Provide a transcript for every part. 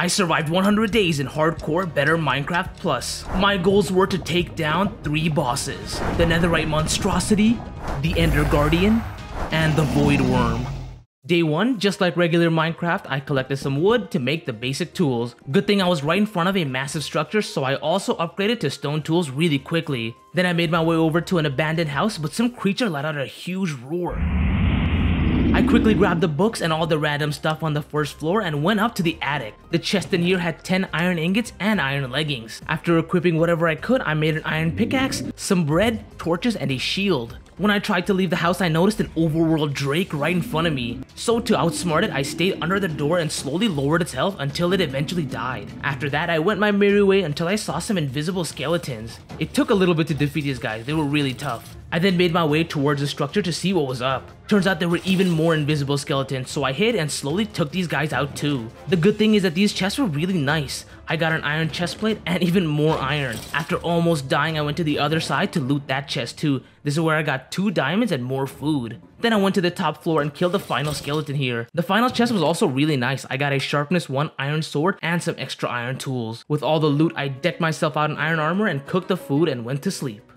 I survived 100 days in hardcore Better Minecraft Plus. My goals were to take down three bosses. The Netherite Monstrosity, the Ender Guardian, and the Void Worm. Day 1, just like regular Minecraft, I collected some wood to make the basic tools. Good thing I was right in front of a massive structure, so I also upgraded to stone tools really quickly. Then I made my way over to an abandoned house, but some creature let out a huge roar. Quickly grabbed the books and all the random stuff on the first floor and went up to the attic. The chest in here had 10 iron ingots and iron leggings. After equipping whatever I could, I made an iron pickaxe, some bread, torches, and a shield. When I tried to leave the house, I noticed an overworld drake right in front of me. So to outsmart it, I stayed under the door and slowly lowered its health until it eventually died. After that, I went my merry way until I saw some invisible skeletons. It took a little bit to defeat these guys, they were really tough. I then made my way towards the structure to see what was up. Turns out there were even more invisible skeletons, so I hid and slowly took these guys out too. The good thing is that these chests were really nice. I got an iron chest plate and even more iron. After almost dying, I went to the other side to loot that chest too. This is where I got two diamonds and more food. Then I went to the top floor and killed the final skeleton here. The final chest was also really nice. I got a sharpness 1 iron sword and some extra iron tools. With all the loot, I decked myself out in iron armor and cooked the food and went to sleep.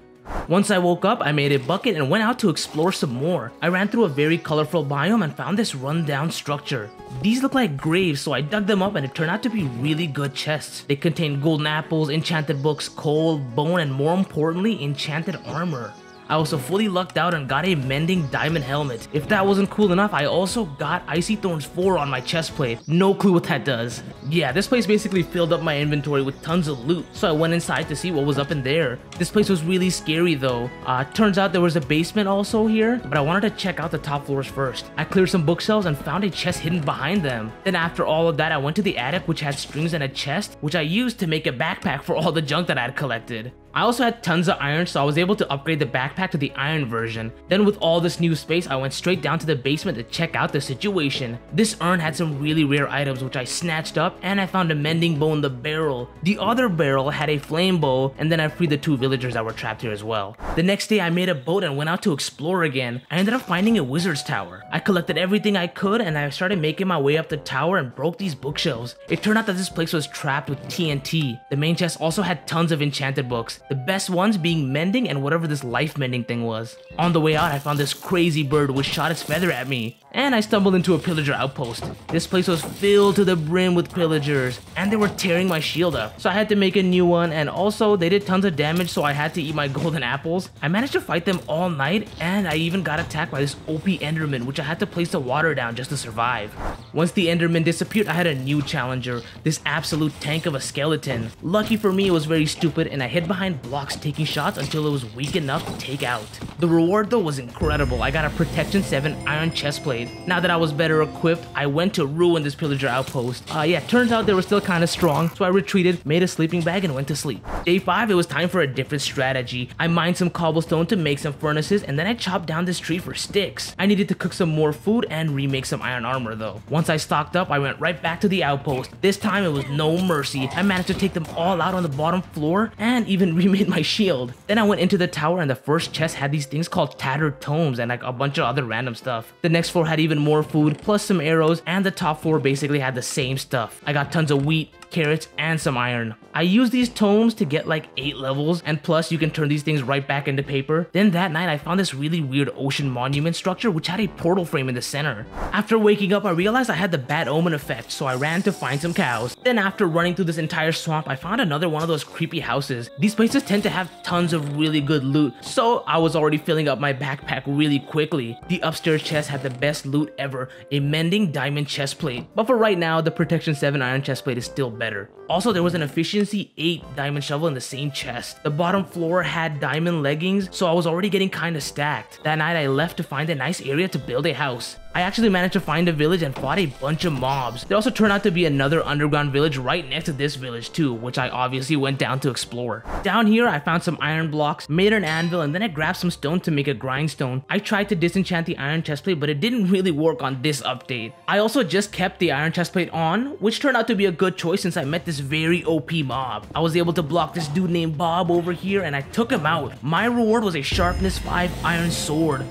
Once I woke up, I made a bucket and went out to explore some more. I ran through a very colorful biome and found this rundown structure. These look like graves, so I dug them up and it turned out to be really good chests. They contain golden apples, enchanted books, coal, bone, and more importantly, enchanted armor. I also fully lucked out and got a mending diamond helmet. If that wasn't cool enough, I also got Icy Thorns 4 on my chest plate. No clue what that does. Yeah, this place basically filled up my inventory with tons of loot, so I went inside to see what was up in there. This place was really scary though. Uh, turns out there was a basement also here, but I wanted to check out the top floors first. I cleared some bookshelves and found a chest hidden behind them. Then after all of that, I went to the attic which had strings and a chest, which I used to make a backpack for all the junk that I had collected. I also had tons of iron, so I was able to upgrade the backpack to the iron version. Then with all this new space, I went straight down to the basement to check out the situation. This urn had some really rare items which I snatched up, and I found a mending bow in the barrel. The other barrel had a flame bow, and then I freed the two villagers that were trapped here as well. The next day, I made a boat and went out to explore again. I ended up finding a wizard's tower. I collected everything I could, and I started making my way up the tower and broke these bookshelves. It turned out that this place was trapped with TNT. The main chest also had tons of enchanted books the best ones being mending and whatever this life mending thing was. On the way out, I found this crazy bird which shot its feather at me, and I stumbled into a pillager outpost. This place was filled to the brim with pillagers, and they were tearing my shield up, so I had to make a new one, and also they did tons of damage, so I had to eat my golden apples. I managed to fight them all night, and I even got attacked by this OP Enderman, which I had to place the water down just to survive. Once the Enderman disappeared, I had a new challenger, this absolute tank of a skeleton. Lucky for me, it was very stupid, and I hid behind blocks taking shots until it was weak enough to take out. The reward though was incredible. I got a Protection 7 iron chestplate. Now that I was better equipped, I went to ruin this pillager outpost. Uh, yeah, turns out they were still kind of strong, so I retreated, made a sleeping bag, and went to sleep. Day 5, it was time for a different strategy. I mined some cobblestone to make some furnaces, and then I chopped down this tree for sticks. I needed to cook some more food and remake some iron armor though. Once I stocked up, I went right back to the outpost. This time it was no mercy. I managed to take them all out on the bottom floor and even remade my shield. Then I went into the tower and the first chest had these things called tattered tomes and like a bunch of other random stuff. The next floor had even more food, plus some arrows, and the top four basically had the same stuff. I got tons of wheat, carrots, and some iron. I used these tomes to get like 8 levels, and plus you can turn these things right back into paper. Then that night I found this really weird ocean monument structure which had a portal frame in the center. After waking up I realized I had the bad omen effect, so I ran to find some cows. Then after running through this entire swamp I found another one of those creepy houses. These places tend to have tons of really good loot, so I was already filling up my backpack really quickly. The upstairs chest had the best loot ever, a mending diamond chest plate. But for right now, the protection 7 iron chest plate is still better. Also, there was an efficiency 8 diamond shovel in the same chest. The bottom floor had diamond leggings, so I was already getting kinda stacked. That night I left to find a nice area to build a house. I actually managed to find a village and fought a bunch of mobs. There also turned out to be another underground village right next to this village too, which I obviously went down to explore. Down here, I found some iron blocks, made an anvil, and then I grabbed some stone to make a grindstone. I tried to disenchant the iron chestplate, but it didn't really work on this update. I also just kept the iron chestplate on, which turned out to be a good choice since I met this very OP mob. I was able to block this dude named Bob over here and I took him out. My reward was a sharpness 5 iron sword.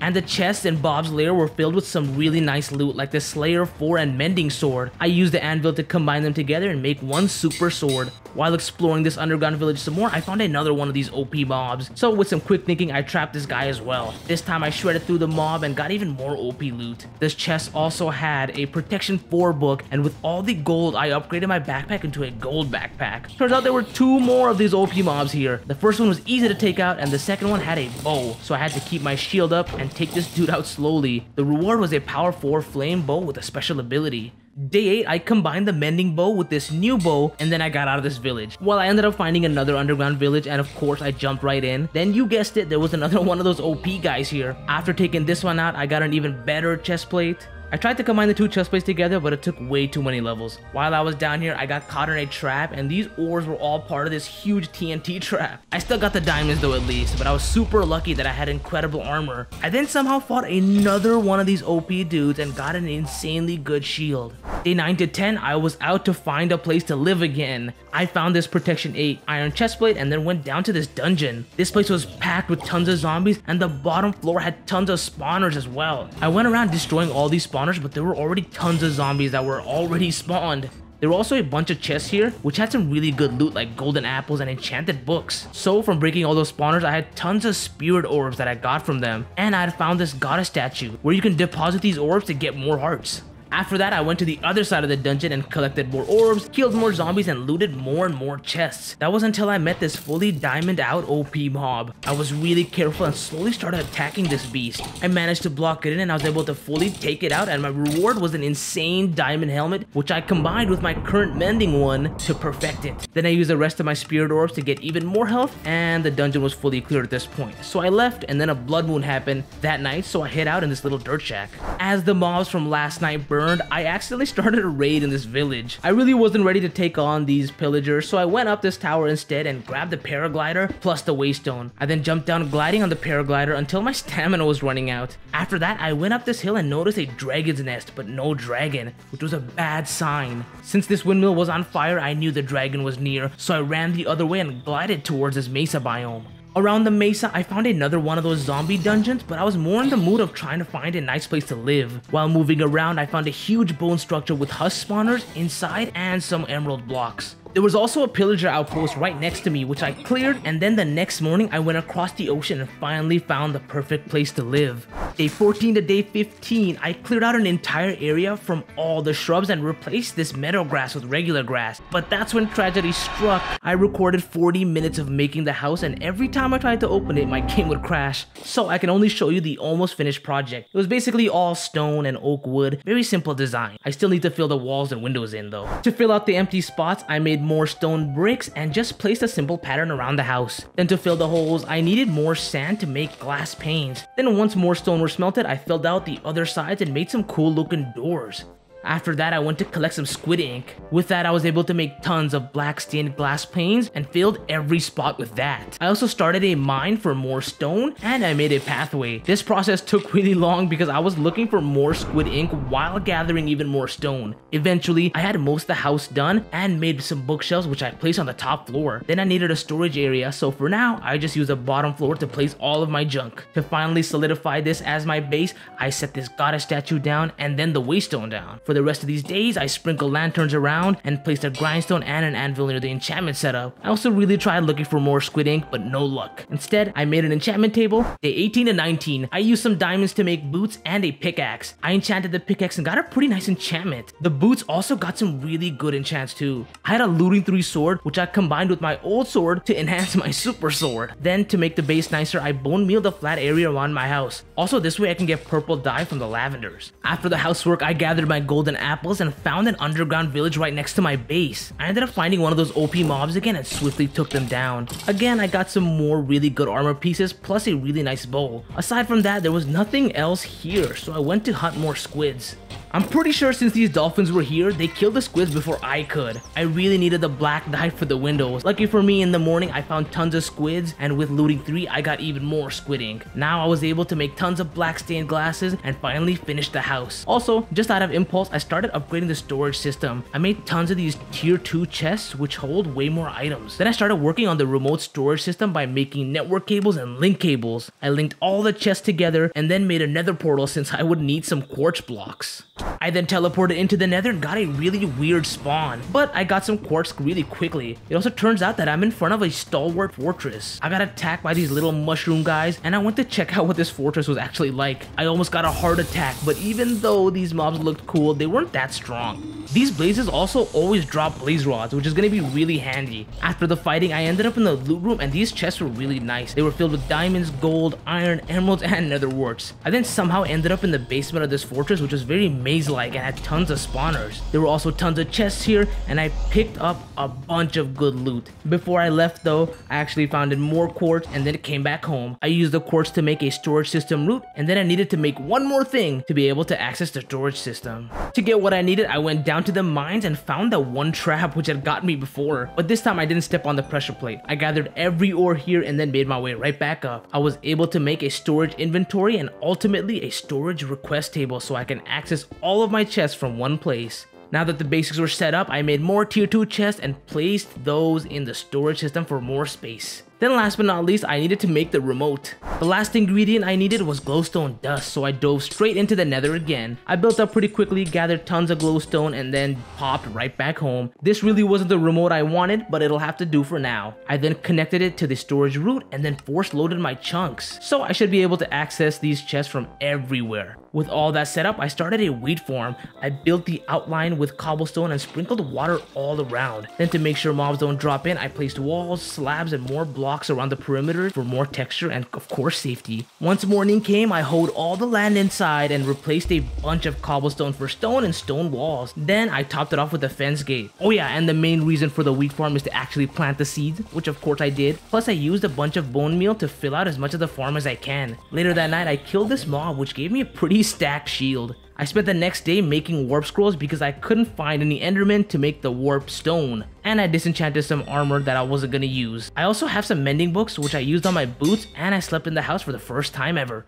And the chest in Bob's lair were filled with some really nice loot like the Slayer 4 and Mending Sword. I used the anvil to combine them together and make one super sword. While exploring this underground village some more, I found another one of these OP mobs. So with some quick thinking, I trapped this guy as well. This time I shredded through the mob and got even more OP loot. This chest also had a Protection 4 book, and with all the gold, I upgraded my backpack into a gold backpack. Turns out there were two more of these OP mobs here. The first one was easy to take out, and the second one had a bow, so I had to keep my shield up and take this dude out slowly. The reward was a power 4 flame bow with a special ability. Day 8, I combined the mending bow with this new bow and then I got out of this village. Well, I ended up finding another underground village and of course I jumped right in. Then you guessed it, there was another one of those OP guys here. After taking this one out, I got an even better chest plate. I tried to combine the two chest plates together, but it took way too many levels. While I was down here, I got caught in a trap, and these ores were all part of this huge TNT trap. I still got the diamonds though at least, but I was super lucky that I had incredible armor. I then somehow fought another one of these OP dudes and got an insanely good shield. Day 9 to 10, I was out to find a place to live again. I found this Protection 8 iron chestplate and then went down to this dungeon. This place was packed with tons of zombies and the bottom floor had tons of spawners as well. I went around destroying all these spawners but there were already tons of zombies that were already spawned. There were also a bunch of chests here, which had some really good loot like golden apples and enchanted books. So from breaking all those spawners, I had tons of spirit orbs that I got from them. And I had found this goddess statue, where you can deposit these orbs to get more hearts. After that, I went to the other side of the dungeon and collected more orbs, killed more zombies, and looted more and more chests. That was until I met this fully diamond out OP mob. I was really careful and slowly started attacking this beast. I managed to block it in and I was able to fully take it out and my reward was an insane diamond helmet, which I combined with my current mending one to perfect it. Then I used the rest of my spirit orbs to get even more health and the dungeon was fully cleared at this point. So I left and then a blood moon happened that night so I hid out in this little dirt shack. As the mobs from last night burned, I accidentally started a raid in this village. I really wasn't ready to take on these pillagers, so I went up this tower instead and grabbed the paraglider plus the waystone. I then jumped down gliding on the paraglider until my stamina was running out. After that, I went up this hill and noticed a dragon's nest, but no dragon, which was a bad sign. Since this windmill was on fire, I knew the dragon was near, so I ran the other way and glided towards this mesa biome. Around the mesa, I found another one of those zombie dungeons, but I was more in the mood of trying to find a nice place to live. While moving around, I found a huge bone structure with husk spawners inside and some emerald blocks. There was also a pillager outpost right next to me which I cleared and then the next morning I went across the ocean and finally found the perfect place to live. Day 14 to day 15, I cleared out an entire area from all the shrubs and replaced this meadow grass with regular grass. But that's when tragedy struck. I recorded 40 minutes of making the house and every time I tried to open it, my game would crash. So I can only show you the almost finished project. It was basically all stone and oak wood, very simple design. I still need to fill the walls and windows in though. To fill out the empty spots, I made more stone bricks and just placed a simple pattern around the house. Then to fill the holes, I needed more sand to make glass panes. Then once more stone were smelted, I filled out the other sides and made some cool looking doors. After that, I went to collect some squid ink. With that, I was able to make tons of black stained glass panes and filled every spot with that. I also started a mine for more stone and I made a pathway. This process took really long because I was looking for more squid ink while gathering even more stone. Eventually, I had most of the house done and made some bookshelves which I placed on the top floor. Then I needed a storage area, so for now, I just use the bottom floor to place all of my junk. To finally solidify this as my base, I set this goddess statue down and then the waystone down. For the rest of these days, I sprinkled lanterns around and placed a grindstone and an anvil near the enchantment setup. I also really tried looking for more squid ink, but no luck. Instead, I made an enchantment table. Day 18 to 19, I used some diamonds to make boots and a pickaxe. I enchanted the pickaxe and got a pretty nice enchantment. The boots also got some really good enchants too. I had a looting 3 sword, which I combined with my old sword to enhance my super sword. Then, to make the base nicer, I bone meal the flat area around my house. Also, this way I can get purple dye from the lavenders. After the housework, I gathered my gold golden apples and found an underground village right next to my base. I ended up finding one of those OP mobs again and swiftly took them down. Again, I got some more really good armor pieces plus a really nice bow. Aside from that, there was nothing else here, so I went to hunt more squids. I'm pretty sure since these dolphins were here, they killed the squids before I could. I really needed the black dye for the windows. Lucky for me, in the morning, I found tons of squids, and with looting 3, I got even more squid ink. Now I was able to make tons of black stained glasses and finally finish the house. Also, just out of impulse, I started upgrading the storage system. I made tons of these tier 2 chests which hold way more items. Then I started working on the remote storage system by making network cables and link cables. I linked all the chests together and then made a nether portal since I would need some quartz blocks. I then teleported into the nether and got a really weird spawn, but I got some quartz really quickly. It also turns out that I'm in front of a stalwart fortress. I got attacked by these little mushroom guys and I went to check out what this fortress was actually like. I almost got a heart attack, but even though these mobs looked cool, they weren't that strong. These blazes also always drop blaze rods, which is going to be really handy. After the fighting, I ended up in the loot room and these chests were really nice. They were filled with diamonds, gold, iron, emeralds, and nether warts. I then somehow ended up in the basement of this fortress, which was very maze-like and had tons of spawners. There were also tons of chests here, and I picked up a bunch of good loot. Before I left though, I actually found more quartz and then it came back home. I used the quartz to make a storage system route, and then I needed to make one more thing to be able to access the storage system. To get what I needed, I went down to the mines and found that one trap which had got me before. But this time I didn't step on the pressure plate. I gathered every ore here and then made my way right back up. I was able to make a storage inventory and ultimately a storage request table so I can access all of my chests from one place. Now that the basics were set up, I made more tier 2 chests and placed those in the storage system for more space. Then last but not least, I needed to make the remote. The last ingredient I needed was glowstone dust, so I dove straight into the nether again. I built up pretty quickly, gathered tons of glowstone, and then popped right back home. This really wasn't the remote I wanted, but it'll have to do for now. I then connected it to the storage route and then force loaded my chunks. So I should be able to access these chests from everywhere. With all that set up, I started a wheat farm. I built the outline with cobblestone and sprinkled water all around. Then to make sure mobs don't drop in, I placed walls, slabs, and more blocks around the perimeter for more texture and of course safety. Once morning came, I hoed all the land inside and replaced a bunch of cobblestone for stone and stone walls. Then I topped it off with a fence gate. Oh yeah, and the main reason for the wheat farm is to actually plant the seeds, which of course I did. Plus I used a bunch of bone meal to fill out as much of the farm as I can. Later that night, I killed this mob, which gave me a pretty stacked shield. I spent the next day making warp scrolls because I couldn't find any endermen to make the warp stone. And I disenchanted some armor that I wasn't gonna use. I also have some mending books which I used on my boots and I slept in the house for the first time ever.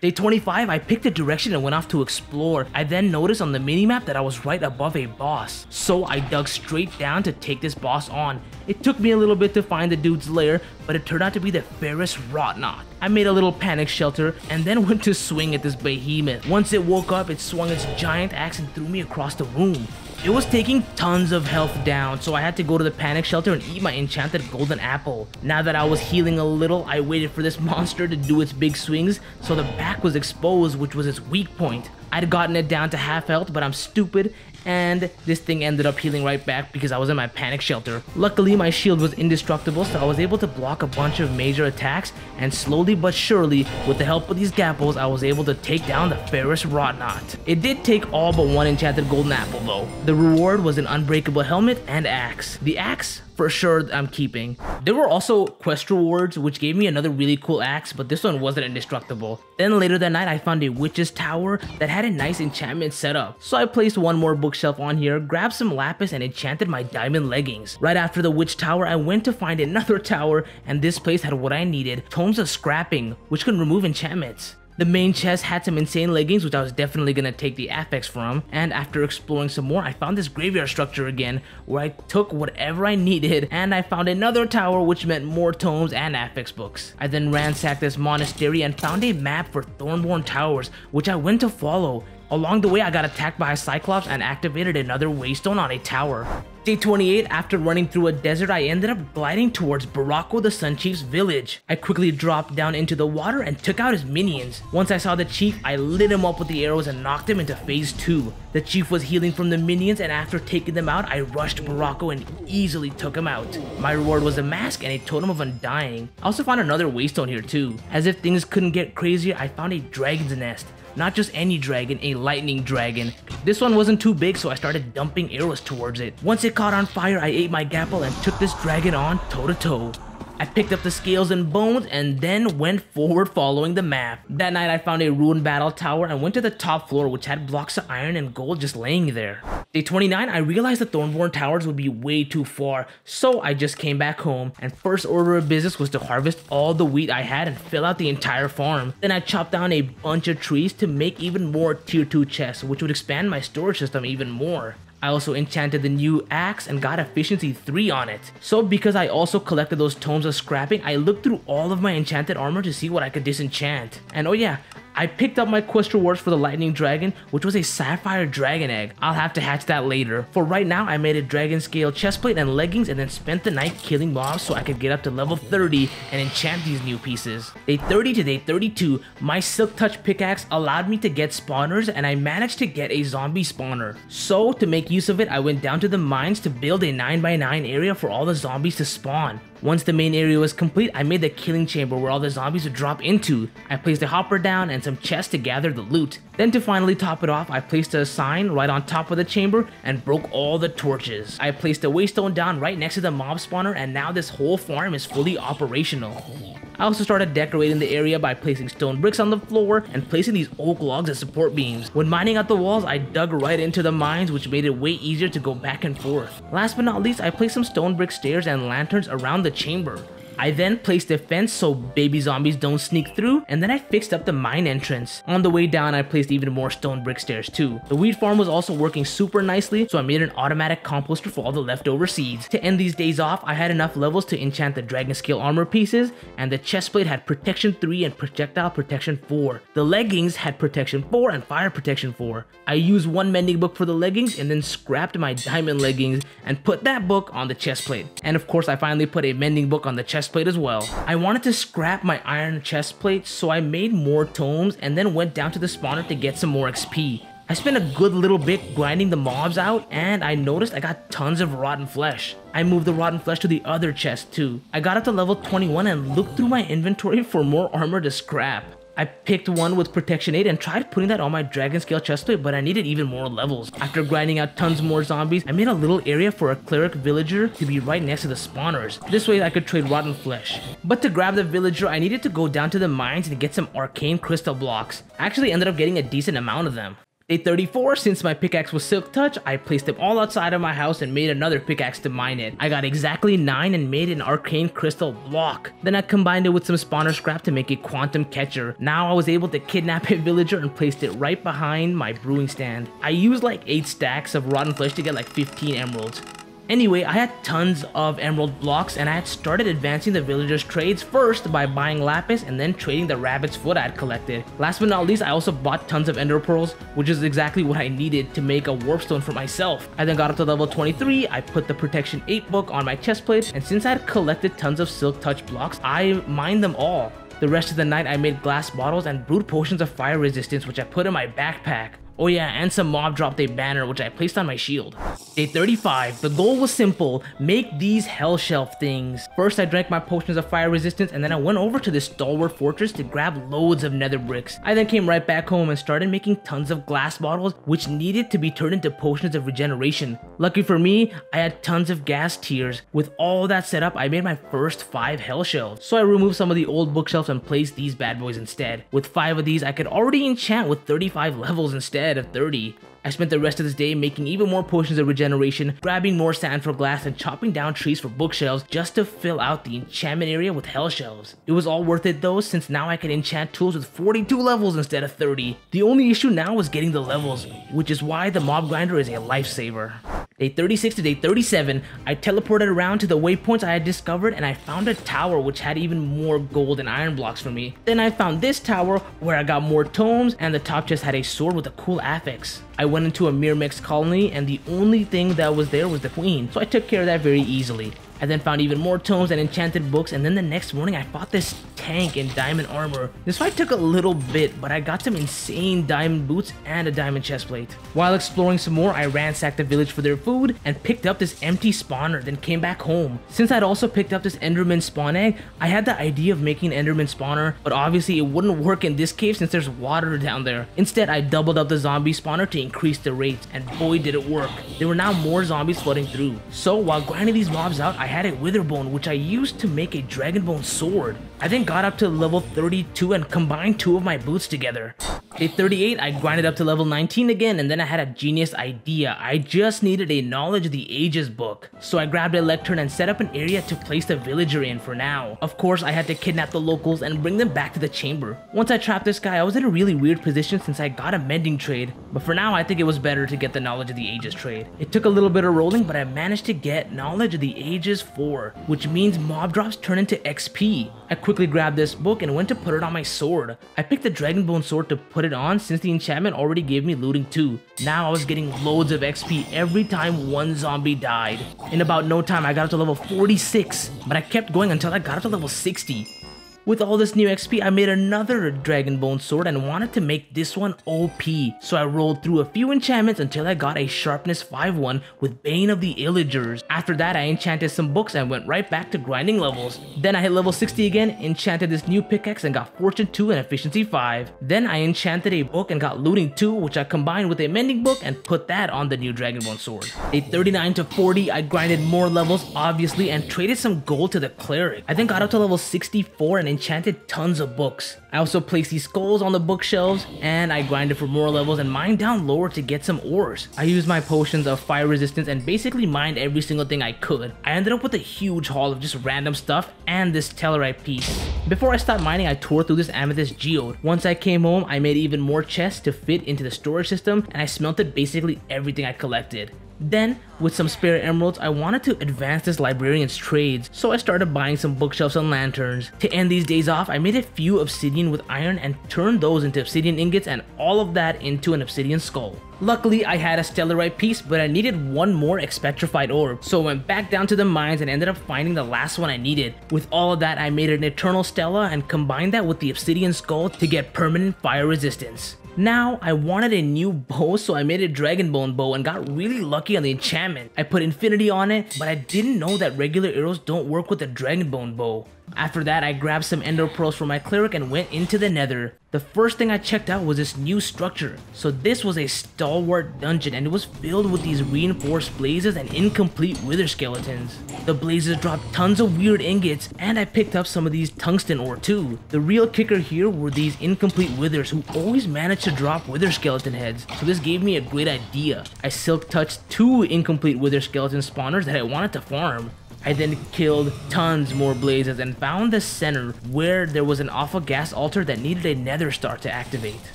Day 25, I picked a direction and went off to explore. I then noticed on the minimap that I was right above a boss. So I dug straight down to take this boss on. It took me a little bit to find the dude's lair, but it turned out to be the Ferrous Wroughtnaut. I made a little panic shelter and then went to swing at this behemoth. Once it woke up, it swung its giant axe and threw me across the room. It was taking tons of health down, so I had to go to the panic shelter and eat my enchanted golden apple. Now that I was healing a little, I waited for this monster to do its big swings, so the back was exposed, which was its weak point. I'd gotten it down to half health, but I'm stupid and this thing ended up healing right back because I was in my panic shelter. Luckily, my shield was indestructible, so I was able to block a bunch of major attacks, and slowly but surely, with the help of these gapples, I was able to take down the Ferrous Wroughtnaut. It did take all but one enchanted golden apple though. The reward was an unbreakable helmet and axe. The axe for sure I'm keeping. There were also quest rewards, which gave me another really cool axe, but this one wasn't indestructible. Then later that night, I found a witch's tower that had a nice enchantment setup. So I placed one more bookshelf on here, grabbed some lapis, and enchanted my diamond leggings. Right after the witch tower, I went to find another tower, and this place had what I needed, tomes of scrapping, which can remove enchantments. The main chest had some insane leggings, which I was definitely gonna take the affix from, and after exploring some more, I found this graveyard structure again, where I took whatever I needed, and I found another tower which meant more tomes and affix books. I then ransacked this monastery and found a map for Thornborn Towers, which I went to follow, Along the way, I got attacked by a Cyclops and activated another Waystone on a tower. Day 28, after running through a desert, I ended up gliding towards Barako the Sun Chief's village. I quickly dropped down into the water and took out his minions. Once I saw the chief, I lit him up with the arrows and knocked him into phase 2. The chief was healing from the minions and after taking them out, I rushed Barako and easily took him out. My reward was a mask and a totem of undying. I also found another waystone here too. As if things couldn't get crazier, I found a dragon's nest. Not just any dragon, a lightning dragon. This one wasn't too big, so I started dumping arrows towards it. Once it caught on fire, I ate my gapple and took this dragon on toe to toe. I picked up the scales and bones and then went forward following the map. That night I found a ruined battle tower and went to the top floor which had blocks of iron and gold just laying there. Day 29, I realized the Thornborn Towers would be way too far, so I just came back home and first order of business was to harvest all the wheat I had and fill out the entire farm. Then I chopped down a bunch of trees to make even more tier 2 chests which would expand my storage system even more. I also enchanted the new axe and got efficiency 3 on it. So because I also collected those tomes of scrapping, I looked through all of my enchanted armor to see what I could disenchant. And oh yeah, I picked up my quest rewards for the lightning dragon, which was a sapphire dragon egg. I'll have to hatch that later. For right now, I made a dragon scale chestplate and leggings and then spent the night killing mobs so I could get up to level 30 and enchant these new pieces. Day 30 to day 32, my silk touch pickaxe allowed me to get spawners and I managed to get a zombie spawner. So to make use of it, I went down to the mines to build a 9x9 area for all the zombies to spawn. Once the main area was complete, I made the killing chamber where all the zombies would drop into. I placed a hopper down and some chests to gather the loot. Then to finally top it off, I placed a sign right on top of the chamber and broke all the torches. I placed a waystone down right next to the mob spawner and now this whole farm is fully operational. I also started decorating the area by placing stone bricks on the floor and placing these oak logs as support beams. When mining out the walls, I dug right into the mines which made it way easier to go back and forth. Last but not least, I placed some stone brick stairs and lanterns around the chamber. I then placed a fence so baby zombies don't sneak through, and then I fixed up the mine entrance. On the way down, I placed even more stone brick stairs too. The wheat farm was also working super nicely, so I made an automatic composter for all the leftover seeds. To end these days off, I had enough levels to enchant the dragon scale armor pieces, and the chestplate had protection 3 and projectile protection 4. The leggings had protection 4 and fire protection 4. I used one mending book for the leggings and then scrapped my diamond leggings and put that book on the chestplate. And of course, I finally put a mending book on the chest chestplate as well. I wanted to scrap my iron chestplate, so I made more tomes and then went down to the spawner to get some more XP. I spent a good little bit grinding the mobs out and I noticed I got tons of rotten flesh. I moved the rotten flesh to the other chest too. I got up to level 21 and looked through my inventory for more armor to scrap. I picked one with protection 8 and tried putting that on my dragon scale chestplate, but I needed even more levels. After grinding out tons more zombies, I made a little area for a cleric villager to be right next to the spawners. This way I could trade rotten flesh. But to grab the villager, I needed to go down to the mines and get some arcane crystal blocks. I actually ended up getting a decent amount of them. Day 34, since my pickaxe was Silk Touch, I placed them all outside of my house and made another pickaxe to mine it. I got exactly 9 and made an arcane crystal block. Then I combined it with some spawner scrap to make a quantum catcher. Now I was able to kidnap a villager and placed it right behind my brewing stand. I used like 8 stacks of rotten flesh to get like 15 emeralds. Anyway, I had tons of emerald blocks and I had started advancing the villagers trades first by buying lapis and then trading the rabbit's foot I had collected. Last but not least, I also bought tons of ender pearls, which is exactly what I needed to make a warpstone for myself. I then got up to level 23, I put the protection 8 book on my chest plate, and since I had collected tons of silk touch blocks, I mined them all. The rest of the night I made glass bottles and brewed potions of fire resistance which I put in my backpack. Oh yeah, and some mob dropped a banner which I placed on my shield. Day 35, the goal was simple, make these hell shelf things. First I drank my potions of fire resistance and then I went over to this stalwart fortress to grab loads of nether bricks. I then came right back home and started making tons of glass bottles which needed to be turned into potions of regeneration. Lucky for me, I had tons of ghast tears. With all that set up, I made my first 5 hell shelves. So I removed some of the old bookshelves and placed these bad boys instead. With 5 of these, I could already enchant with 35 levels instead of 30. I spent the rest of this day making even more potions of regeneration, grabbing more sand for glass, and chopping down trees for bookshelves just to fill out the enchantment area with hell shelves. It was all worth it though, since now I can enchant tools with 42 levels instead of 30. The only issue now was getting the levels, which is why the mob grinder is a lifesaver. Day 36 to day 37, I teleported around to the waypoints I had discovered and I found a tower which had even more gold and iron blocks for me. Then I found this tower where I got more tomes and the top chest had a sword with a cool affix. I went into a Myrmex colony and the only thing that was there was the queen, so I took care of that very easily. I then found even more tomes and enchanted books and then the next morning I fought this tank in diamond armor. This fight took a little bit, but I got some insane diamond boots and a diamond chestplate. While exploring some more, I ransacked the village for their food and picked up this empty spawner, then came back home. Since I'd also picked up this enderman spawn egg, I had the idea of making an enderman spawner, but obviously it wouldn't work in this cave since there's water down there. Instead, I doubled up the zombie spawner to increase the rates, and boy did it work. There were now more zombies flooding through. So while grinding these mobs out, I had a Witherbone which I used to make a Dragonbone sword. I then got up to level 32 and combined two of my boots together. At 38, I grinded up to level 19 again and then I had a genius idea. I just needed a Knowledge of the Ages book. So I grabbed a lectern and set up an area to place the villager in for now. Of course, I had to kidnap the locals and bring them back to the chamber. Once I trapped this guy, I was in a really weird position since I got a mending trade. But for now, I think it was better to get the Knowledge of the Ages trade. It took a little bit of rolling, but I managed to get Knowledge of the Ages 4, which means mob drops turn into XP. I quickly grabbed this book and went to put it on my sword. I picked the Dragonbone sword to put it on since the enchantment already gave me looting too. Now I was getting loads of XP every time one zombie died. In about no time I got up to level 46, but I kept going until I got up to level 60. With all this new XP, I made another Dragonbone sword and wanted to make this one OP. So I rolled through a few enchantments until I got a Sharpness 5-1 with Bane of the Illagers. After that, I enchanted some books and went right back to grinding levels. Then I hit level 60 again, enchanted this new pickaxe and got Fortune 2 and Efficiency 5. Then I enchanted a book and got Looting 2, which I combined with a Mending book and put that on the new Dragonbone sword. A 39 to 40, I grinded more levels, obviously, and traded some gold to the Cleric. I then got up to level 64 and enchanted tons of books. I also placed these skulls on the bookshelves and I grinded for more levels and mined down lower to get some ores. I used my potions of fire resistance and basically mined every single thing I could. I ended up with a huge haul of just random stuff and this tellarite piece. Before I stopped mining, I tore through this amethyst geode. Once I came home, I made even more chests to fit into the storage system and I smelted basically everything I collected. Then, with some spare emeralds, I wanted to advance this librarian's trades, so I started buying some bookshelves and lanterns. To end these days off, I made a few obsidian with iron and turned those into obsidian ingots and all of that into an obsidian skull. Luckily, I had a stellarite piece, but I needed one more xpetrified orb, so I went back down to the mines and ended up finding the last one I needed. With all of that, I made an eternal stella and combined that with the obsidian skull to get permanent fire resistance. Now, I wanted a new bow, so I made a Dragonbone bow and got really lucky on the enchantment. I put infinity on it, but I didn't know that regular arrows don't work with the Dragonbone bow. After that, I grabbed some ender pearls from my cleric and went into the nether. The first thing I checked out was this new structure. So this was a stalwart dungeon and it was filled with these reinforced blazes and incomplete wither skeletons. The blazes dropped tons of weird ingots and I picked up some of these tungsten ore too. The real kicker here were these incomplete withers who always managed to drop wither skeleton heads. So this gave me a great idea. I silk touched two incomplete wither skeleton spawners that I wanted to farm. I then killed tons more blazes and found the center where there was an awful ghast altar that needed a nether star to activate.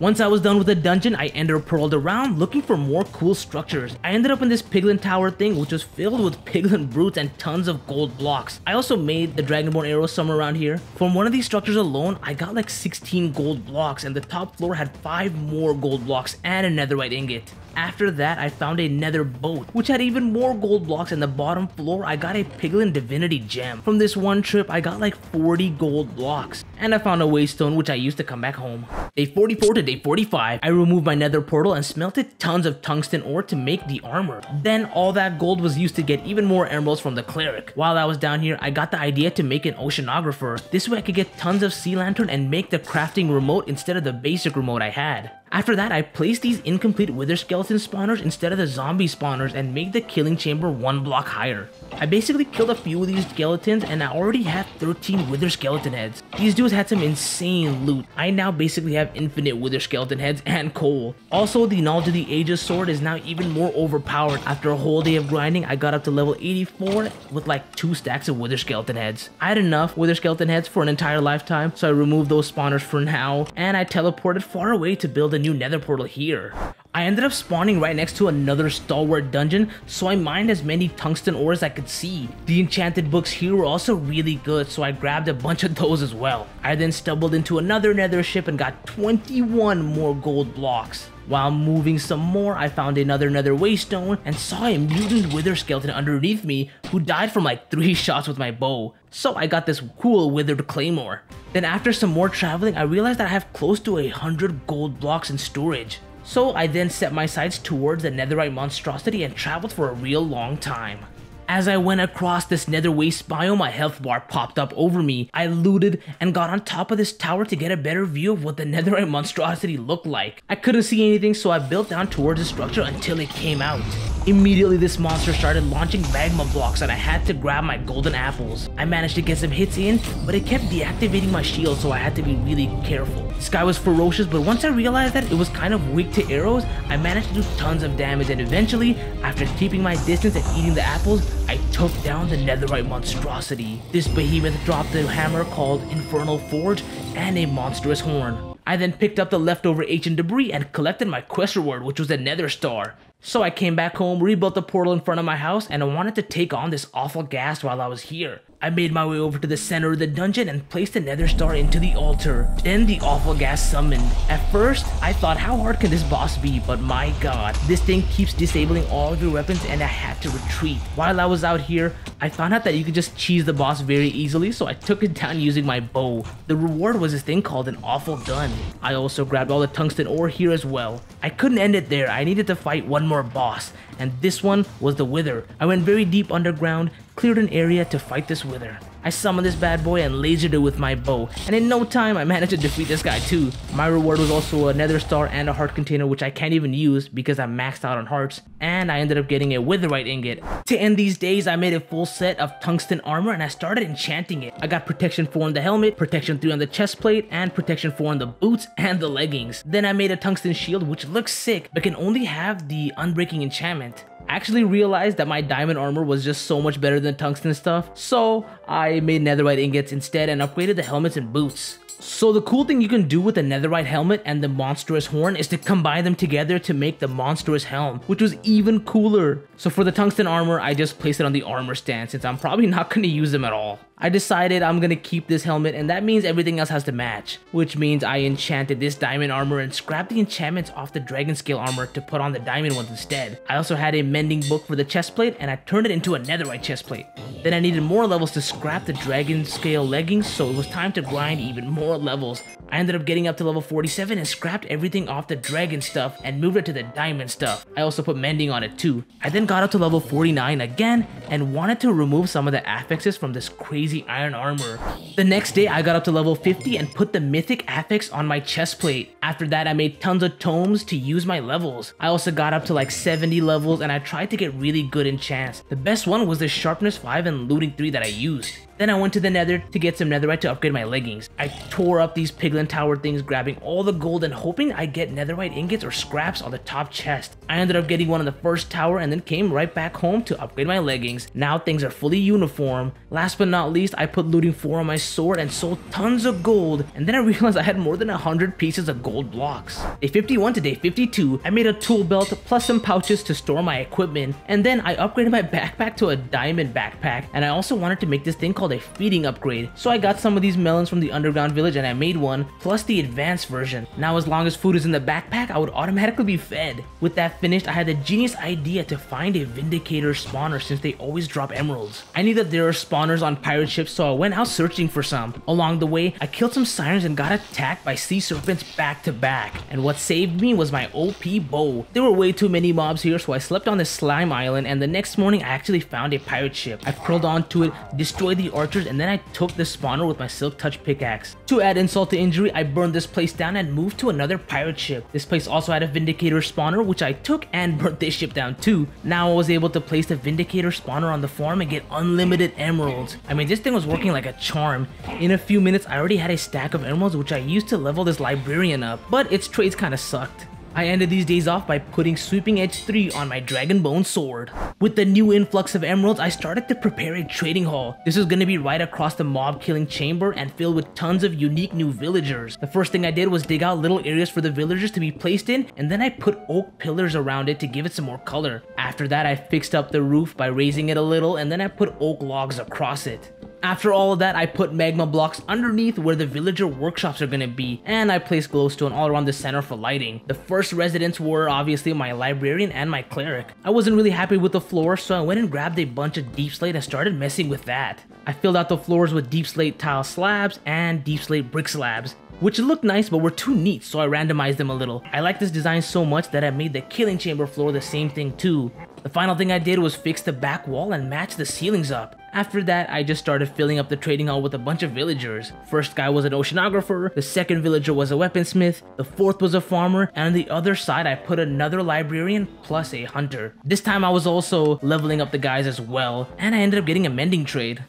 Once I was done with the dungeon, I ender pearled around looking for more cool structures. I ended up in this piglin tower thing which was filled with piglin brutes and tons of gold blocks. I also made the dragonbone arrow somewhere around here. From one of these structures alone, I got like 16 gold blocks and the top floor had 5 more gold blocks and a netherite ingot. After that, I found a nether boat, which had even more gold blocks and the bottom floor, I got a Piglin Divinity Gem. From this one trip, I got like 40 gold blocks. And I found a waystone, which I used to come back home. Day 44 to day 45, I removed my nether portal and smelted tons of tungsten ore to make the armor. Then all that gold was used to get even more emeralds from the cleric. While I was down here, I got the idea to make an oceanographer. This way I could get tons of sea lantern and make the crafting remote instead of the basic remote I had. After that, I placed these incomplete wither skeleton spawners instead of the zombie spawners and made the killing chamber one block higher. I basically killed a few of these skeletons and I already have 13 wither skeleton heads. These dudes had some insane loot. I now basically have infinite wither skeleton heads and coal. Also, the Knowledge of the Ages sword is now even more overpowered. After a whole day of grinding, I got up to level 84 with like two stacks of wither skeleton heads. I had enough wither skeleton heads for an entire lifetime, so I removed those spawners for now, and I teleported far away to build a new nether portal here. I ended up spawning right next to another stalwart dungeon, so I mined as many tungsten ores as I could see. The enchanted books here were also really good, so I grabbed a bunch of those as well. I then stumbled into another nether ship and got 21 more gold blocks. While moving some more, I found another nether waystone and saw a mutant wither skeleton underneath me who died from like 3 shots with my bow. So I got this cool withered claymore. Then after some more traveling, I realized that I have close to a hundred gold blocks in storage. So I then set my sights towards the netherite monstrosity and traveled for a real long time. As I went across this nether waste biome, my health bar popped up over me. I looted and got on top of this tower to get a better view of what the netherite monstrosity looked like. I couldn't see anything so I built down towards the structure until it came out. Immediately this monster started launching magma blocks and I had to grab my golden apples. I managed to get some hits in, but it kept deactivating my shield so I had to be really careful. This guy was ferocious, but once I realized that it was kind of weak to arrows, I managed to do tons of damage and eventually, after keeping my distance and eating the apples, I took down the netherite monstrosity. This behemoth dropped a hammer called Infernal Forge and a monstrous horn. I then picked up the leftover ancient debris and collected my quest reward, which was a nether star. So I came back home, rebuilt the portal in front of my house, and I wanted to take on this awful ghast while I was here. I made my way over to the center of the dungeon and placed the nether star into the altar. Then the awful ghast summoned. At first, I thought how hard can this boss be, but my god, this thing keeps disabling all of your weapons and I had to retreat. While I was out here, I found out that you could just cheese the boss very easily, so I took it down using my bow. The reward was this thing called an awful gun. I also grabbed all the tungsten ore here as well. I couldn't end it there, I needed to fight one more boss, and this one was the Wither. I went very deep underground, cleared an area to fight this Wither. I summoned this bad boy and lasered it with my bow, and in no time I managed to defeat this guy too. My reward was also a nether star and a heart container which I can't even use because I'm maxed out on hearts, and I ended up getting a witherite ingot. To end these days, I made a full set of tungsten armor and I started enchanting it. I got protection 4 on the helmet, protection 3 on the chest plate, and protection 4 on the boots and the leggings. Then I made a tungsten shield which looks sick but can only have the unbreaking enchantment actually realized that my diamond armor was just so much better than tungsten stuff, so I made netherite ingots instead and upgraded the helmets and boots. So the cool thing you can do with the netherite helmet and the monstrous horn is to combine them together to make the monstrous helm, which was even cooler. So for the tungsten armor, I just placed it on the armor stand since I'm probably not going to use them at all. I decided I'm gonna keep this helmet and that means everything else has to match, which means I enchanted this diamond armor and scrapped the enchantments off the dragon scale armor to put on the diamond ones instead. I also had a mending book for the chest plate and I turned it into a netherite chest plate. Then I needed more levels to scrap the dragon scale leggings so it was time to grind even more levels. I ended up getting up to level 47 and scrapped everything off the dragon stuff and moved it to the diamond stuff. I also put mending on it too. I then got up to level 49 again and wanted to remove some of the affixes from this crazy iron armor. The next day I got up to level 50 and put the mythic affix on my chest plate. After that I made tons of tomes to use my levels. I also got up to like 70 levels and I tried to get really good enchants. The best one was the sharpness 5 and looting 3 that I used. Then I went to the nether to get some netherite to upgrade my leggings. I tore up these piglin tower things grabbing all the gold and hoping I get netherite ingots or scraps on the top chest. I ended up getting one on the first tower and then came right back home to upgrade my leggings. Now things are fully uniform. Last but not least, I put looting 4 on my sword and sold tons of gold and then I realized I had more than 100 pieces of gold blocks. Day 51 to day 52, I made a tool belt plus some pouches to store my equipment and then I upgraded my backpack to a diamond backpack and I also wanted to make this thing called called a feeding upgrade. So I got some of these melons from the underground village and I made one, plus the advanced version. Now as long as food is in the backpack, I would automatically be fed. With that finished, I had the genius idea to find a Vindicator spawner since they always drop emeralds. I knew that there are spawners on pirate ships so I went out searching for some. Along the way, I killed some sirens and got attacked by sea serpents back to back. And what saved me was my OP bow. There were way too many mobs here so I slept on this slime island and the next morning I actually found a pirate ship. I curled onto it, destroyed the archers and then I took the spawner with my silk touch pickaxe. To add insult to injury, I burned this place down and moved to another pirate ship. This place also had a Vindicator spawner which I took and burnt this ship down too. Now I was able to place the Vindicator spawner on the farm and get unlimited emeralds. I mean this thing was working like a charm. In a few minutes I already had a stack of emeralds which I used to level this librarian up, but its trades kinda sucked. I ended these days off by putting Sweeping Edge 3 on my Dragonbone sword. With the new influx of emeralds, I started to prepare a trading hall. This is gonna be right across the mob killing chamber and filled with tons of unique new villagers. The first thing I did was dig out little areas for the villagers to be placed in, and then I put oak pillars around it to give it some more color. After that, I fixed up the roof by raising it a little, and then I put oak logs across it. After all of that, I put magma blocks underneath where the villager workshops are gonna be, and I placed glowstone all around the center for lighting. The first residents were obviously my librarian and my cleric. I wasn't really happy with the floor, so I went and grabbed a bunch of deep slate and started messing with that. I filled out the floors with deep slate tile slabs and deep slate brick slabs which looked nice but were too neat so I randomized them a little. I like this design so much that I made the killing chamber floor the same thing too. The final thing I did was fix the back wall and match the ceilings up. After that, I just started filling up the trading hall with a bunch of villagers. First guy was an oceanographer, the second villager was a weaponsmith, the fourth was a farmer, and on the other side I put another librarian plus a hunter. This time I was also leveling up the guys as well, and I ended up getting a mending trade.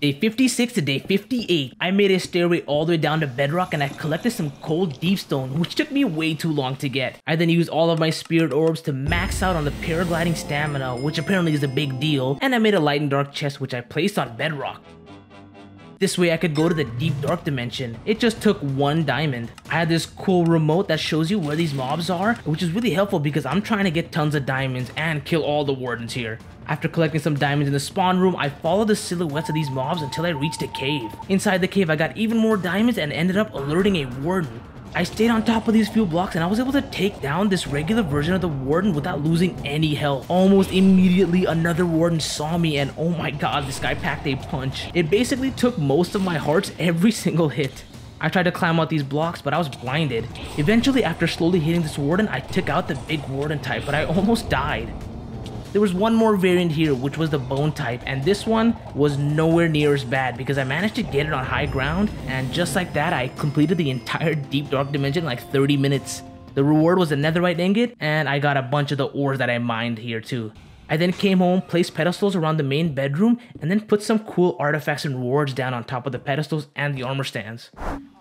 Day 56 to day 58, I made a stairway all the way down to bedrock and I collected some cold deep stone, which took me way too long to get. I then used all of my spirit orbs to max out on the paragliding stamina, which apparently is a big deal, and I made a light and dark chest which I placed on bedrock. This way I could go to the deep dark dimension. It just took one diamond. I had this cool remote that shows you where these mobs are, which is really helpful because I'm trying to get tons of diamonds and kill all the wardens here. After collecting some diamonds in the spawn room, I followed the silhouettes of these mobs until I reached a cave. Inside the cave, I got even more diamonds and ended up alerting a warden. I stayed on top of these few blocks and I was able to take down this regular version of the warden without losing any health. Almost immediately another warden saw me and oh my god this guy packed a punch. It basically took most of my hearts every single hit. I tried to climb out these blocks, but I was blinded. Eventually, after slowly hitting this warden, I took out the big warden type, but I almost died. There was one more variant here, which was the bone type, and this one was nowhere near as bad because I managed to get it on high ground, and just like that, I completed the entire Deep Dark Dimension in like 30 minutes. The reward was a netherite ingot, and I got a bunch of the ores that I mined here too. I then came home, placed pedestals around the main bedroom, and then put some cool artifacts and rewards down on top of the pedestals and the armor stands.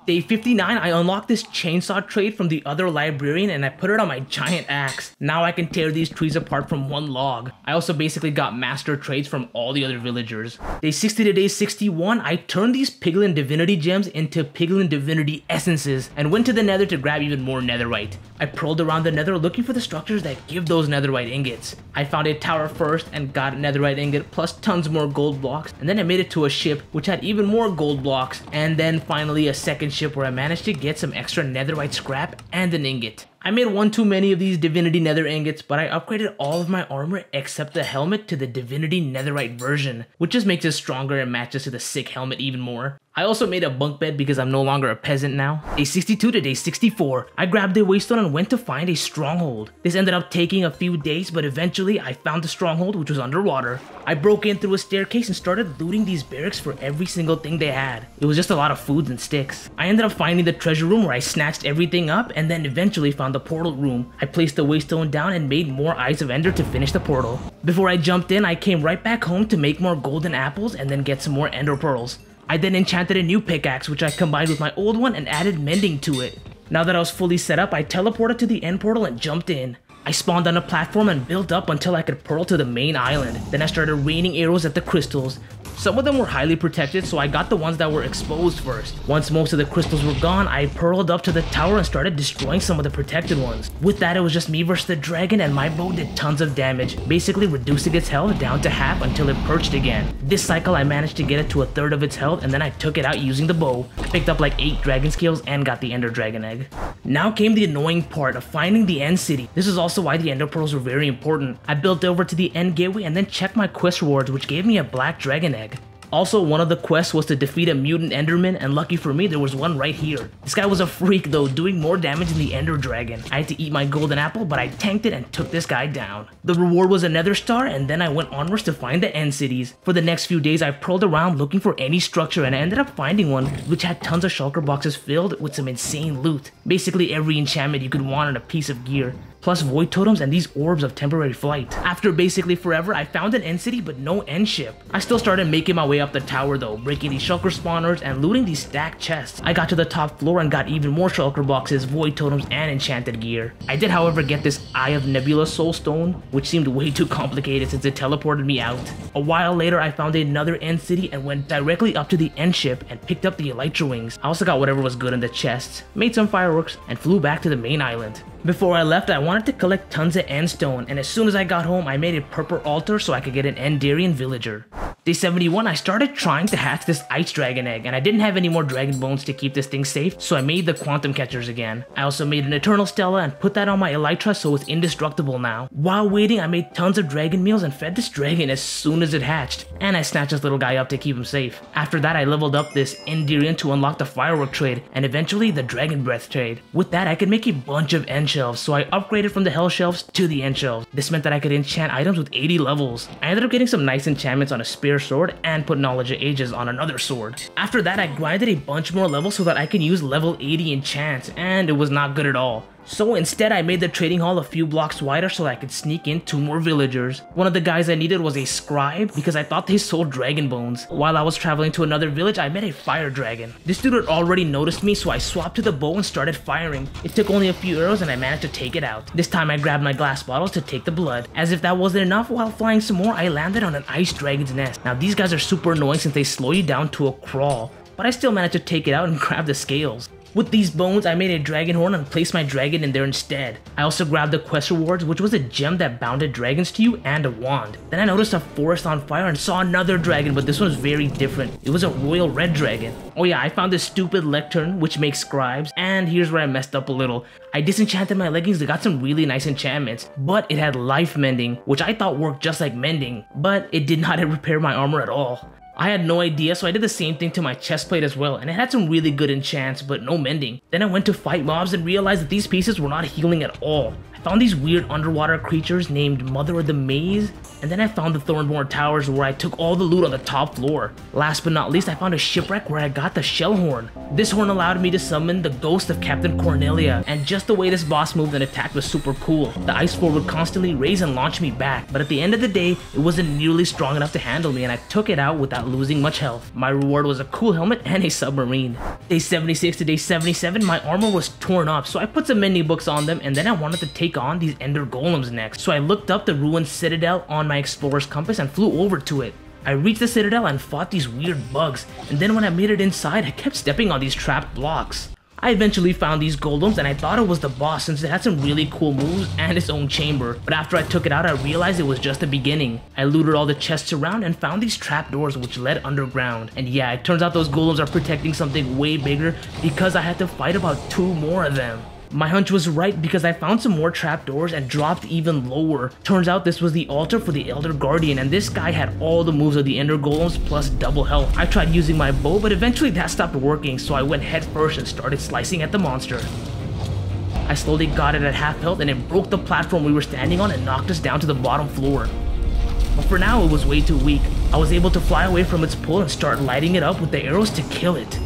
Day 59, I unlocked this chainsaw trade from the other librarian and I put it on my giant axe. Now I can tear these trees apart from one log. I also basically got master trades from all the other villagers. Day 60 to day 61, I turned these Piglin Divinity Gems into Piglin Divinity Essences and went to the nether to grab even more netherite. I prolled around the nether looking for the structures that give those netherite ingots. I found a tower first and got a netherite ingot plus tons more gold blocks and then I made it to a ship which had even more gold blocks and then finally a second ship where I managed to get some extra netherite scrap and an ingot. I made one too many of these Divinity Nether ingots, but I upgraded all of my armor except the helmet to the Divinity Netherite version, which just makes it stronger and matches to the sick helmet even more. I also made a bunk bed because I'm no longer a peasant now. Day 62 to day 64, I grabbed a waystone and went to find a stronghold. This ended up taking a few days, but eventually I found the stronghold which was underwater. I broke in through a staircase and started looting these barracks for every single thing they had. It was just a lot of food and sticks. I ended up finding the treasure room where I snatched everything up and then eventually found the portal room. I placed the waystone down and made more Eyes of Ender to finish the portal. Before I jumped in, I came right back home to make more golden apples and then get some more ender pearls. I then enchanted a new pickaxe which I combined with my old one and added mending to it. Now that I was fully set up, I teleported to the end portal and jumped in. I spawned on a platform and built up until I could pearl to the main island. Then I started raining arrows at the crystals. Some of them were highly protected, so I got the ones that were exposed first. Once most of the crystals were gone, I pearled up to the tower and started destroying some of the protected ones. With that, it was just me versus the dragon, and my bow did tons of damage, basically reducing its health down to half until it perched again. This cycle, I managed to get it to a third of its health, and then I took it out using the bow. I picked up like 8 dragon scales and got the ender dragon egg. Now came the annoying part of finding the end city. This is also why the ender pearls were very important. I built over to the end gateway and then checked my quest rewards, which gave me a black dragon egg. Also, one of the quests was to defeat a mutant enderman, and lucky for me, there was one right here. This guy was a freak though, doing more damage than the ender dragon. I had to eat my golden apple, but I tanked it and took this guy down. The reward was a nether star, and then I went onwards to find the end cities. For the next few days, I prolled around looking for any structure, and I ended up finding one, which had tons of shulker boxes filled with some insane loot. Basically every enchantment you could want on a piece of gear plus void totems and these orbs of temporary flight. After basically forever, I found an end city but no end ship. I still started making my way up the tower though, breaking these shulker spawners and looting these stacked chests. I got to the top floor and got even more shulker boxes, void totems, and enchanted gear. I did however get this Eye of Nebula soul stone, which seemed way too complicated since it teleported me out. A while later, I found another end city and went directly up to the end ship and picked up the elytra wings. I also got whatever was good in the chests, made some fireworks, and flew back to the main island. Before I left, I wanted to collect tons of end stone, and as soon as I got home, I made a purple altar so I could get an Endarian villager. Day 71, I started trying to hatch this Ice Dragon egg, and I didn't have any more Dragon Bones to keep this thing safe, so I made the Quantum Catchers again. I also made an Eternal Stella and put that on my Elytra so it's indestructible now. While waiting, I made tons of Dragon Meals and fed this dragon as soon as it hatched, and I snatched this little guy up to keep him safe. After that, I leveled up this Endirion to unlock the Firework trade, and eventually the Dragon Breath trade. With that, I could make a bunch of end shelves, so I upgraded from the Hell shelves to the end shelves. This meant that I could enchant items with 80 levels. I ended up getting some nice enchantments on a Spear Sword and put Knowledge of Ages on another sword. After that, I grinded a bunch more levels so that I can use level 80 enchants, and it was not good at all. So instead I made the trading hall a few blocks wider so I could sneak in two more villagers. One of the guys I needed was a scribe because I thought they sold dragon bones. While I was traveling to another village I met a fire dragon. This dude had already noticed me so I swapped to the bow and started firing. It took only a few arrows and I managed to take it out. This time I grabbed my glass bottles to take the blood. As if that wasn't enough, while flying some more I landed on an ice dragon's nest. Now these guys are super annoying since they slow you down to a crawl but I still managed to take it out and grab the scales. With these bones, I made a dragon horn and placed my dragon in there instead. I also grabbed the quest rewards, which was a gem that bounded dragons to you and a wand. Then I noticed a forest on fire and saw another dragon, but this one was very different. It was a royal red dragon. Oh yeah, I found this stupid lectern, which makes scribes, and here's where I messed up a little. I disenchanted my leggings, they got some really nice enchantments, but it had life mending, which I thought worked just like mending, but it did not repair my armor at all. I had no idea, so I did the same thing to my chest plate as well, and it had some really good enchants, but no mending. Then I went to fight mobs and realized that these pieces were not healing at all. Found these weird underwater creatures named Mother of the Maze, and then I found the Thornborn Towers where I took all the loot on the top floor. Last but not least, I found a shipwreck where I got the shell horn. This horn allowed me to summon the ghost of Captain Cornelia, and just the way this boss moved and attacked was super cool. The ice floor would constantly raise and launch me back, but at the end of the day, it wasn't nearly strong enough to handle me and I took it out without losing much health. My reward was a cool helmet and a submarine. Day 76 to day 77, my armor was torn up, so I put some mini books on them and then I wanted to take on these ender golems next. So I looked up the ruined citadel on my explorer's compass and flew over to it. I reached the citadel and fought these weird bugs, and then when I made it inside, I kept stepping on these trapped blocks. I eventually found these golems and I thought it was the boss since it had some really cool moves and its own chamber, but after I took it out I realized it was just the beginning. I looted all the chests around and found these trapdoors which led underground. And yeah, it turns out those golems are protecting something way bigger because I had to fight about two more of them. My hunch was right because I found some more trapdoors and dropped even lower. Turns out this was the altar for the Ender Guardian and this guy had all the moves of the Ender Golems plus double health. I tried using my bow but eventually that stopped working so I went head first and started slicing at the monster. I slowly got it at half health and it broke the platform we were standing on and knocked us down to the bottom floor. But for now it was way too weak. I was able to fly away from its pull and start lighting it up with the arrows to kill it.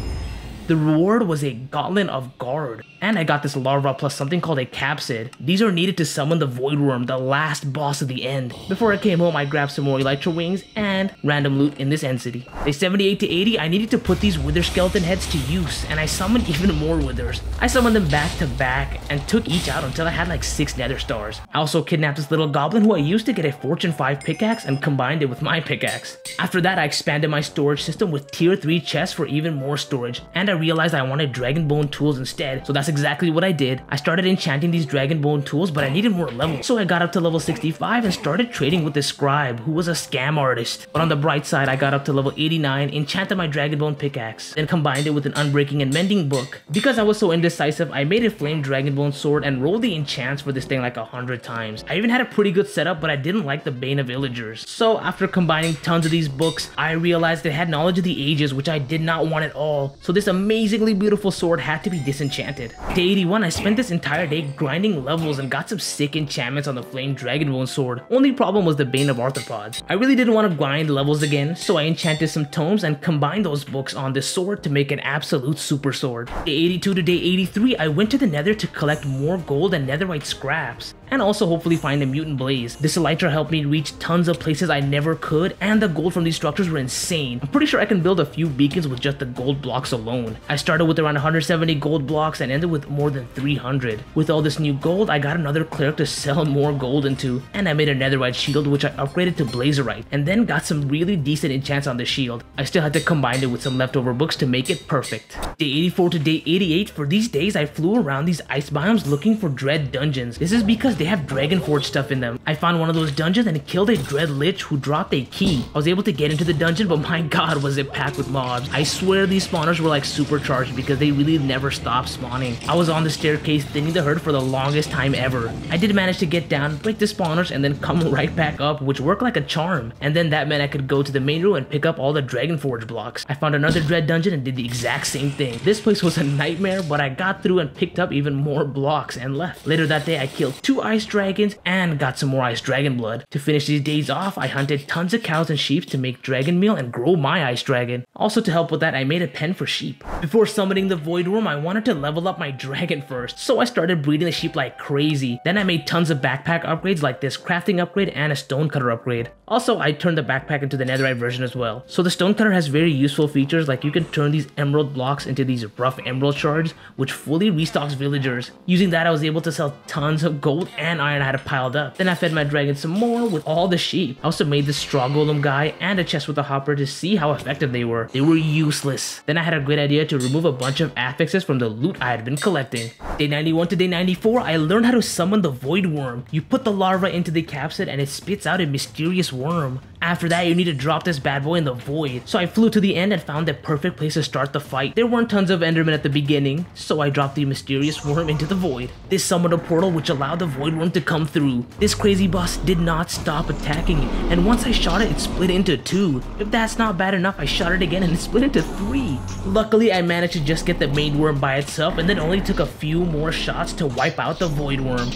The reward was a Gauntlet of Guard. And I got this larva plus something called a capsid. These are needed to summon the Void Worm, the last boss of the end. Before I came home, I grabbed some more Elytra Wings and random loot in this end city. Day 78 to 80, I needed to put these Wither Skeleton heads to use, and I summoned even more Withers. I summoned them back to back and took each out until I had like 6 Nether Stars. I also kidnapped this little goblin who I used to get a Fortune 5 pickaxe and combined it with my pickaxe. After that, I expanded my storage system with tier 3 chests for even more storage, and I realized I wanted dragon bone tools instead, so that's exactly what I did. I started enchanting these dragon bone tools, but I needed more levels, so I got up to level 65 and started trading with this scribe, who was a scam artist. But on the bright side, I got up to level 89, enchanted my dragon bone pickaxe, then combined it with an unbreaking and mending book. Because I was so indecisive, I made a flame dragon bone sword and rolled the enchants for this thing like a hundred times. I even had a pretty good setup, but I didn't like the Bane of Illagers. So after combining tons of these books, I realized it had knowledge of the ages, which I did not want at all. So this amazingly beautiful sword had to be disenchanted. Day 81, I spent this entire day grinding levels and got some sick enchantments on the Flame Dragonbone sword. Only problem was the Bane of Arthropods. I really didn't want to grind levels again, so I enchanted some tomes and combined those books on this sword to make an absolute super sword. Day 82 to day 83, I went to the nether to collect more gold and netherite scraps and also hopefully find a mutant blaze. This elytra helped me reach tons of places I never could, and the gold from these structures were insane. I'm pretty sure I can build a few beacons with just the gold blocks alone. I started with around 170 gold blocks and ended with more than 300. With all this new gold, I got another cleric to sell more gold into, and I made a netherite shield which I upgraded to blazerite, and then got some really decent enchants on the shield. I still had to combine it with some leftover books to make it perfect. Day 84 to day 88, for these days I flew around these ice biomes looking for dread dungeons. This is because they have dragon dragonforge stuff in them. I found one of those dungeons and killed a dread lich who dropped a key. I was able to get into the dungeon, but my god was it packed with mobs. I swear these spawners were like supercharged because they really never stopped spawning. I was on the staircase thinning the herd for the longest time ever. I did manage to get down, break the spawners, and then come right back up, which worked like a charm. And then that meant I could go to the main room and pick up all the Dragonforge blocks. I found another Dread dungeon and did the exact same thing. This place was a nightmare, but I got through and picked up even more blocks and left. Later that day, I killed two Ice Dragons and got some more Ice Dragon blood. To finish these days off, I hunted tons of cows and sheep to make dragon meal and grow my Ice Dragon. Also to help with that, I made a pen for sheep. Before summoning the Void Worm, I wanted to level up my dragon first, so I started breeding the sheep like crazy. Then I made tons of backpack upgrades like this crafting upgrade and a stonecutter upgrade. Also, I turned the backpack into the netherite version as well. So the stonecutter has very useful features like you can turn these emerald blocks into these rough emerald shards, which fully restocks villagers. Using that, I was able to sell tons of gold and iron I had piled up. Then I fed my dragon some more with all the sheep. I also made this straw golem guy and a chest with a hopper to see how effective they were. They were useless. Then I had a great idea to remove a bunch of affixes from the loot I had been collecting. Day 91 to day 94, I learned how to summon the Void Worm. You put the larva into the capsid and it spits out a mysterious worm. After that, you need to drop this bad boy in the void. So I flew to the end and found the perfect place to start the fight. There weren't tons of endermen at the beginning, so I dropped the mysterious worm into the void. This summoned a portal which allowed the void worm to come through. This crazy boss did not stop attacking, and once I shot it, it split into two. If that's not bad enough, I shot it again and it split into three. Luckily, I managed to just get the main worm by itself and then only took a few more shots to wipe out the void worm.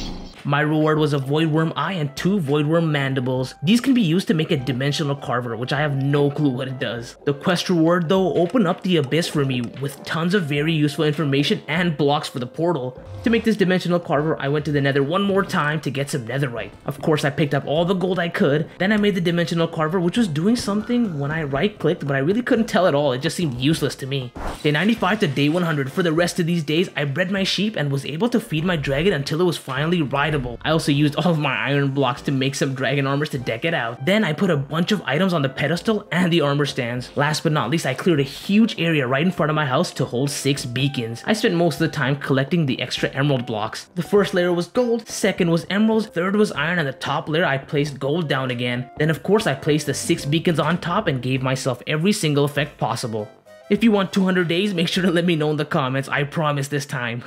My reward was a Voidworm Eye and two Voidworm Mandibles. These can be used to make a Dimensional Carver, which I have no clue what it does. The quest reward though opened up the Abyss for me with tons of very useful information and blocks for the portal. To make this Dimensional Carver, I went to the nether one more time to get some netherite. Of course, I picked up all the gold I could, then I made the Dimensional Carver, which was doing something when I right-clicked, but I really couldn't tell at all, it just seemed useless to me. Day 95 to day 100, for the rest of these days, I bred my sheep and was able to feed my dragon until it was finally right I also used all of my iron blocks to make some dragon armors to deck it out. Then I put a bunch of items on the pedestal and the armor stands. Last but not least, I cleared a huge area right in front of my house to hold 6 beacons. I spent most of the time collecting the extra emerald blocks. The first layer was gold, second was emeralds, third was iron, and the top layer I placed gold down again. Then of course I placed the 6 beacons on top and gave myself every single effect possible. If you want 200 days, make sure to let me know in the comments, I promise this time.